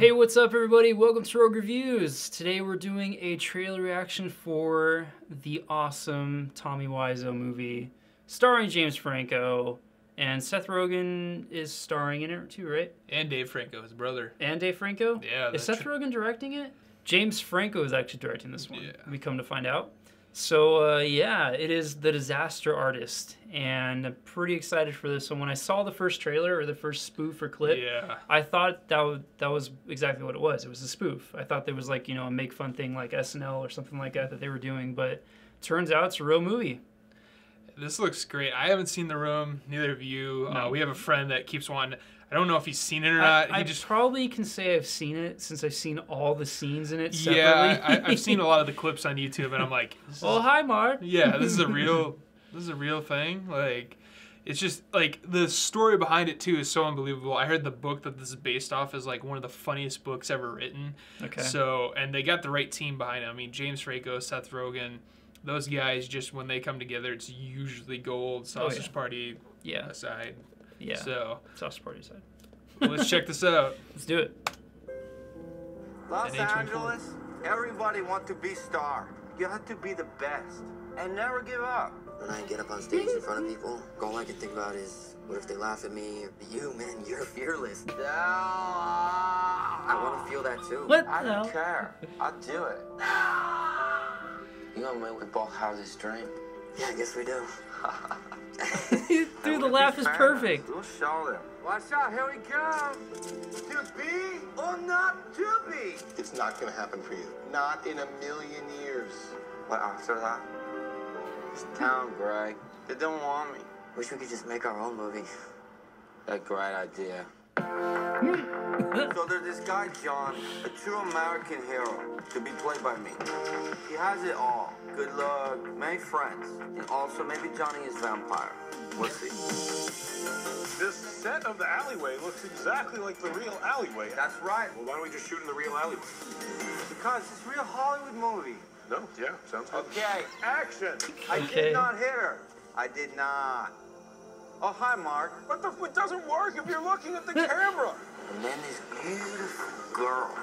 what's up, everybody? Welcome to Rogue Reviews. Today we're doing a trailer reaction for the awesome Tommy Wiseau movie, starring James Franco, and Seth Rogen is starring in it too, right? And Dave Franco, his brother. And Dave Franco. Yeah. Is Seth Rogen directing it? James Franco is actually directing this one. Yeah. We come to find out. So uh, yeah, it is the Disaster Artist, and I'm pretty excited for this one. When I saw the first trailer or the first spoof or clip, Yeah. I thought that w- that was exactly what it was. It was a spoof. I thought there was like you know a make fun thing like SNL or something like that that they were doing, but turns out it's a real movie. This looks great. I haven't seen The Room. Neither of you. No. Uh, we have a friend that keeps wanting. I don't know if he's seen it or not. I, I just. probably can say I've seen it since I've seen all the scenes in it separately. Yeah, I, I've seen a lot of the clips on YouTube, and I'm like, oh hi Mark. yeah, this is a real, this is a real thing. Like, it's just like the story behind it too is so unbelievable. I heard the book that this is based off is like one of the funniest books ever written. Okay. So, and they got the right team behind it. I mean, James Franco, Seth Rogen, those guys just when they come together, it's usually gold. Oh, sausage yeah. Party yeah. aside. Yeah. So Sausage party side. let's check this out. Let's do it. Los Angeles, everybody want to be star. You have to be the best and never give up. When I get up on stage in front of people, all I can think about is, what if they laugh at me? You, man, you're fearless. Ah. I want to feel that too. What I don't hell? care. I'll do it. Ah. You know, man, we both have this dream. Yeah, I guess we do. Dude, the laugh is perfect. We'll show them. Watch out, here we come. To be or not to be. It's not gonna happen for you. Not in a million years. What after that? It's town, Greg. They don't want me. Wish we could just make our own movie. A great idea. so there's this guy, John, a true American hero, to be played by me. He has it all. Good luck, many friends, and also maybe Johnny is vampire. We'll see. This set of the alleyway looks exactly like the real alleyway. That's right, Well, why don't we just shoot in the real alleyway? because it's a real Hollywood movie. No? Yeah, sounds good. Okay, action. I did not hit her. I did not. Oh, hi, Mark. What the? It doesn't work if you're looking at the camera. And then this beautiful girl,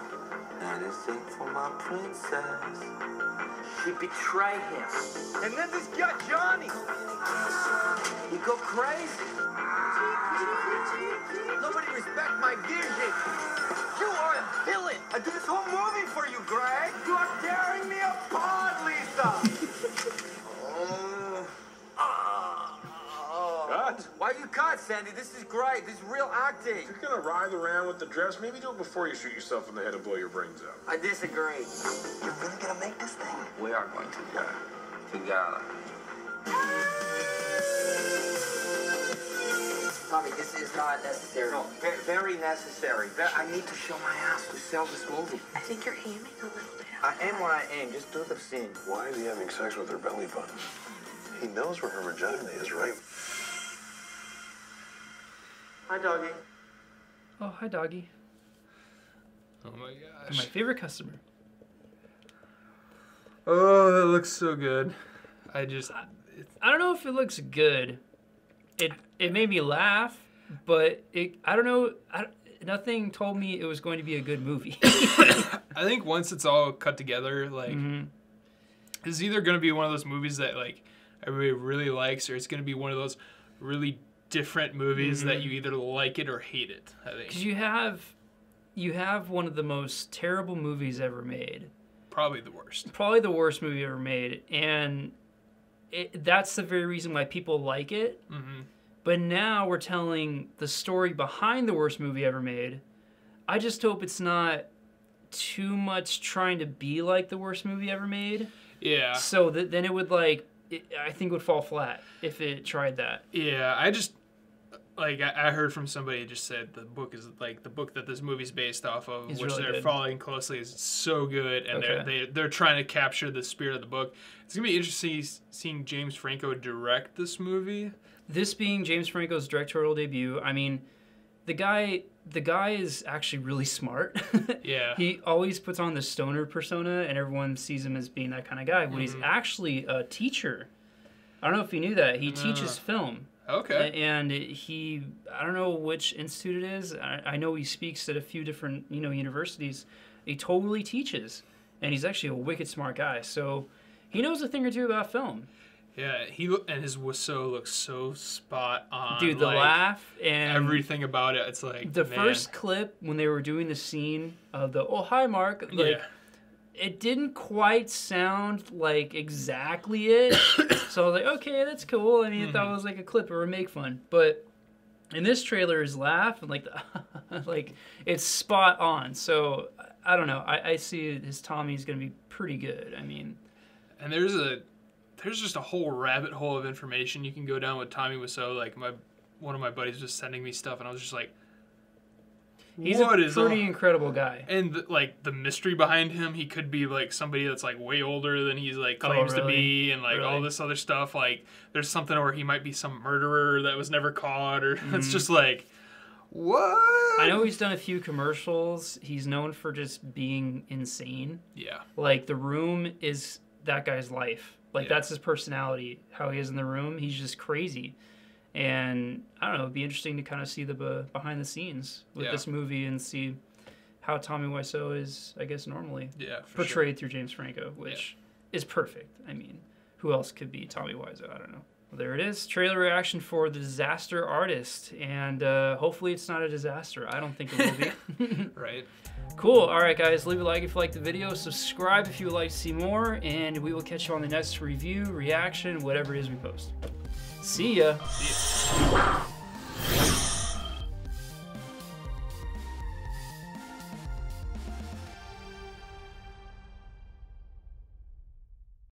it for my princess. She betrayed him. And then this guy, Johnny. He go crazy. Nobody respect my vision. You are a villain. I do this whole movie for you, Greg. You are tearing me apart, Lisa. oh. Cut. Why you cut, Sandy? This is great. This is real acting. If you're gonna writhe around with the dress, maybe do it before you shoot yourself in the head and blow your brains out. I disagree. You're really gonna make this thing? We are going to go together. Tommy, this is not necessary. No, ve- very necessary. Ve- I need to show my ass to sell this movie. I think you're aiming a little bit. I am what I am. Just do the scene. Why is he having sex with her belly button? He knows where her vagina is, right? Hi, doggy. Oh hi doggy. Oh my gosh. My favorite customer. Oh, that looks so good. I just. I don't know if it looks good. It it made me laugh, but it I don't know. I, nothing told me it was going to be a good movie. I think once it's all cut together, like, Mhm. it's either gonna be one of those movies that like everybody really likes, or it's gonna be one of those really different movies that you either like it or hate it. I Because you have you have one of the most terrible movies ever made. probably the worst. Probably the worst movie ever made, and it, that's the very reason why people like it. hmm But now we're telling the story behind the worst movie ever made. I just hope it's not too much trying to be like the worst movie ever made. Yeah, So that then it would like it, I think would fall flat if it tried that. yeah. I just like I, I heard from somebody just said the book is like the book that this movie's based off of, Is which really they're good. following closely, is so good, and they're they, they're trying to capture the spirit of the book. It's gonna be interesting seeing James Franco direct this movie. This being James Franco's directorial debut, I mean, the guy the guy is actually really smart. Yeah. he always puts on the stoner persona, and everyone sees him as being that kind of guy. When he's mm-hmm. actually a teacher. I don't know if you knew that he uh, teaches film. Okay. and he i don't know which institute it is I, I know he speaks at a few different you know universities he totally teaches and he's actually a wicked smart guy so he knows a thing or two about film Yeah, he lo- and his Wiseau looks so spot on. dude the like, laugh and everything about it. It's like the man. first clip when they were doing the scene of the oh hi mark like yeah. it didn't quite sound like exactly it. so I was like, okay, that's cool. I mean, I thought mm-hmm. it was like a clip or a make fun. But in this trailer, his laugh and like, the like it's spot on. So I I don't know. I, I see his Tommy's gonna be pretty good. I mean, And there's a there's just a whole rabbit hole of information you can go down with Tommy Wiseau. Like my one of my buddies was just sending me stuff, and I was just like, he's "What a is pretty all-" incredible guy. And the, like the mystery behind him, he could be like somebody that's like way older than he's like claims to Oh, really? be, and like all this other stuff. Like there's something where he might be some murderer that was never caught, or it's just like, what? Mm-hmm. I know he's done a few commercials. He's known for just being insane. Yeah, Like the room is that guy's life. Like Yeah. that's his personality. How he is in the room, he's just crazy. And I don't know, it'd be interesting to kind of see the be- behind the scenes with Yeah. this movie and see how Tommy Wiseau is, I guess, normally yeah, portrayed through James Franco, which is perfect. I mean, who else could be Tommy Wiseau? I don't know. Well, there it is. Trailer reaction for the Disaster Artist, and uh, hopefully it's not a disaster. I don't think it will be. Right. Cool. All right, guys. Leave a like if you like the video. Subscribe if you would like to see more. And we will catch you on the next review, reaction, whatever it is we post. See ya. See ya.